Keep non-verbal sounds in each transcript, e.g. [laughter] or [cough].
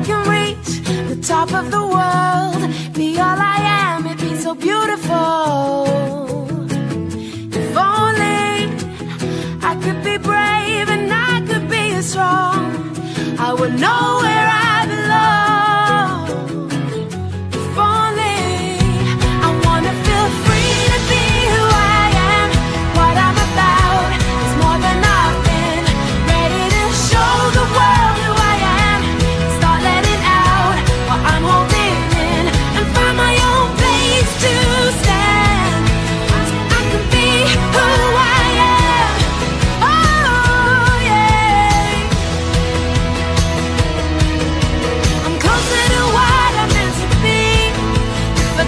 I can reach the top of the world, be all I am, it'd be so beautiful. If only I could be brave and I could be strong, I would know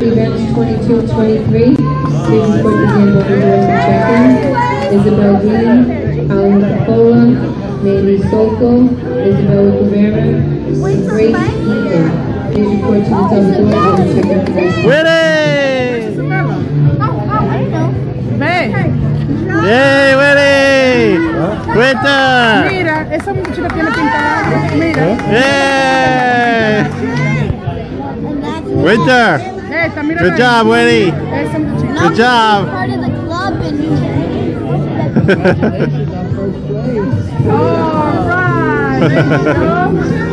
Events 22 and 23. Please report to the end of the doors and check-in. Isabel Dean, Alan Capola, Mandy Soko, Isabella Rivera, Grace Ethan. Please report to the top of the doors and check-in for this. ¡Willy! Ve, ¡Yay, Willy! ¡Cuenta! mira, esa muchachita tiene pintada. Mira, ¡Yay! Cuenta! Esta, mira. Good job, Winnie. Esa muchachita. Good job! part of the club and [laughs] All right. There you go. [laughs] [laughs]